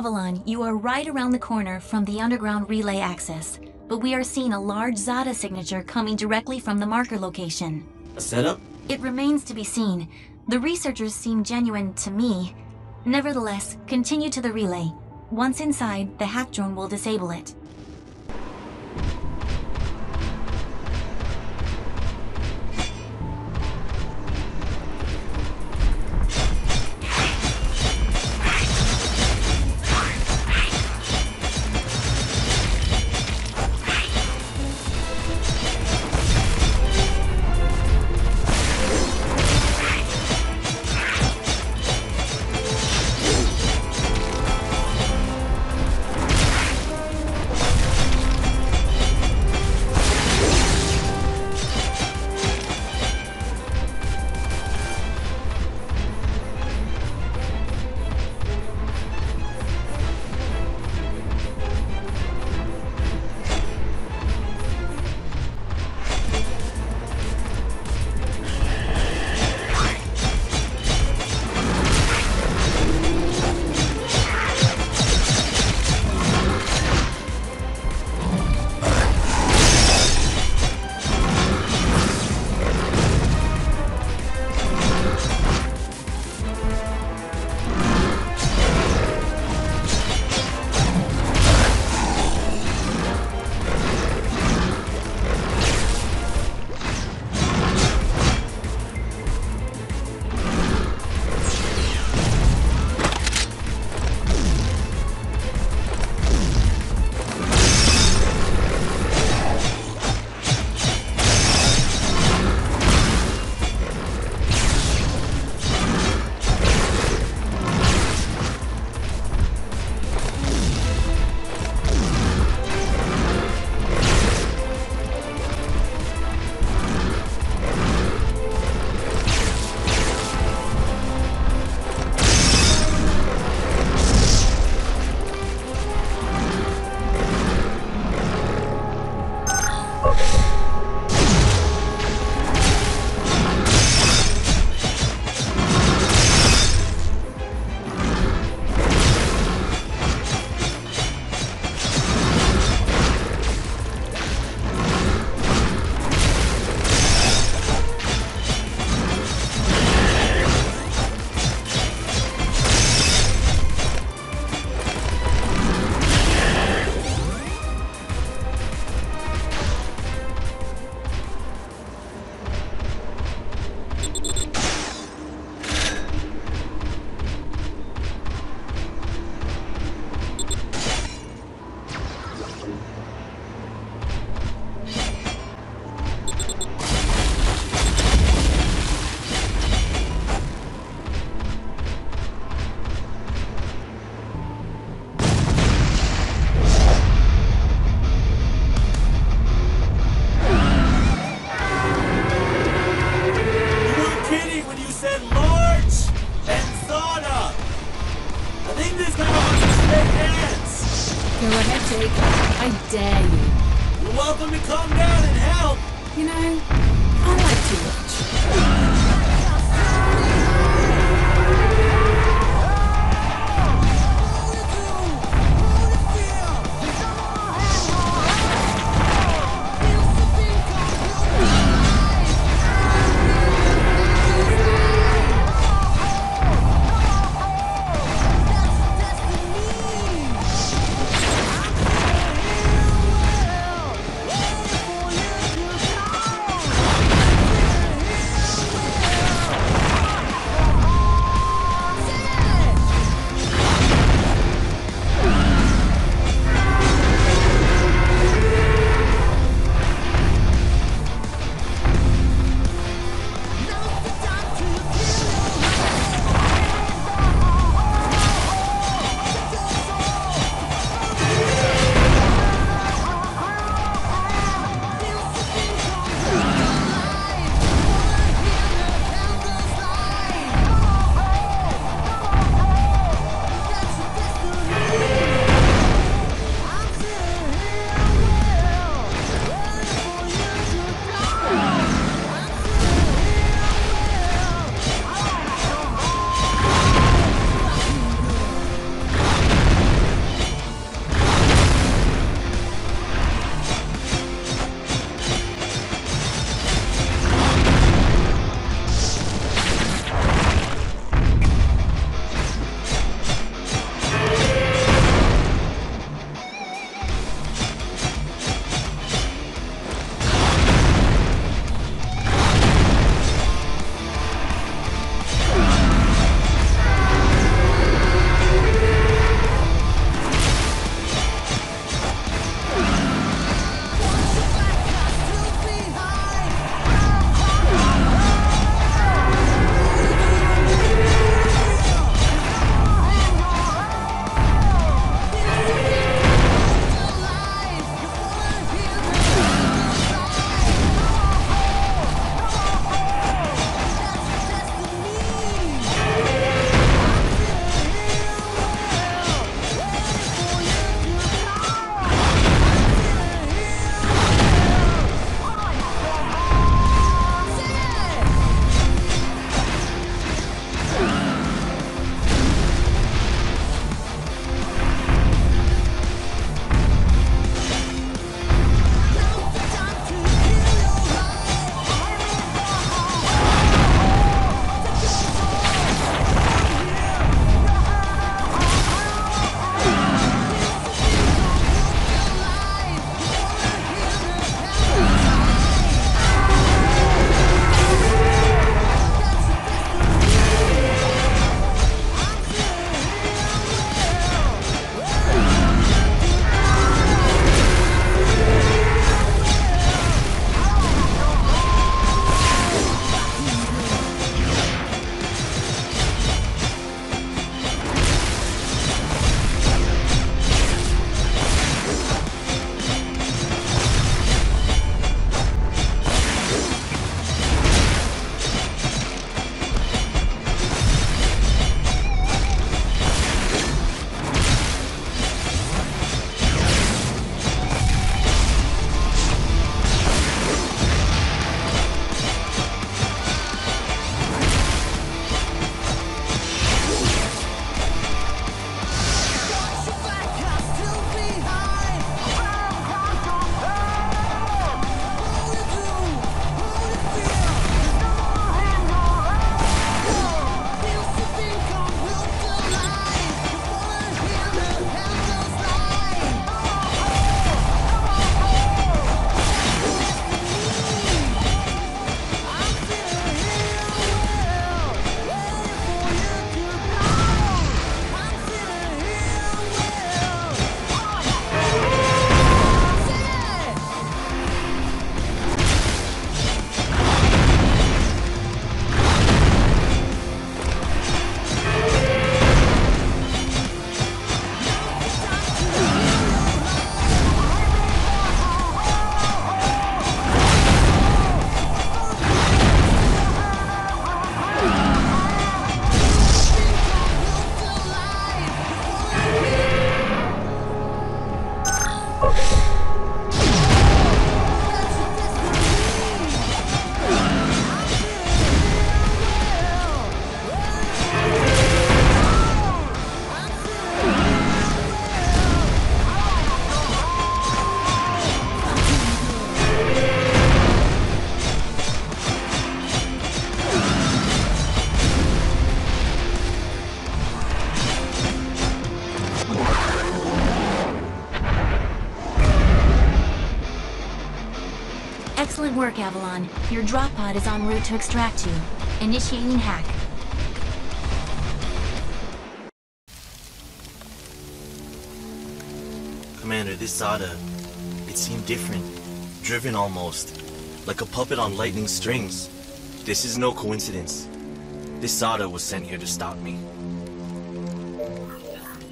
Avalon, you are right around the corner from the underground relay access, but we are seeing a large XADA signature coming directly from the marker location. A setup? It remains to be seen. The researchers seem genuine to me. Nevertheless, continue to the relay. Once inside, the hack drone will disable it. You're welcome to come down and help. You know, I like to watch. Excellent work, Avalon. Your drop pod is en route to extract you. Initiating hack. Commander, this XADA, it seemed different. Driven almost. Like a puppet on lightning strings. This is no coincidence. This XADA was sent here to stop me.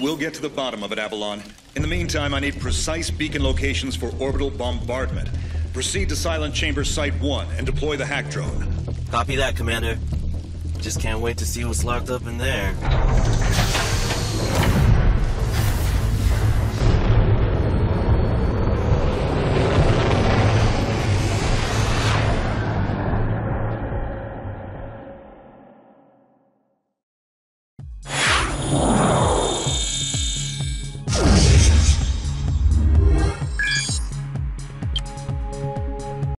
We'll get to the bottom of it, Avalon. In the meantime, I need precise beacon locations for orbital bombardment. Proceed to Silent Chamber Site 1 and deploy the hack drone. Copy that, Commander. Just can't wait to see what's locked up in there.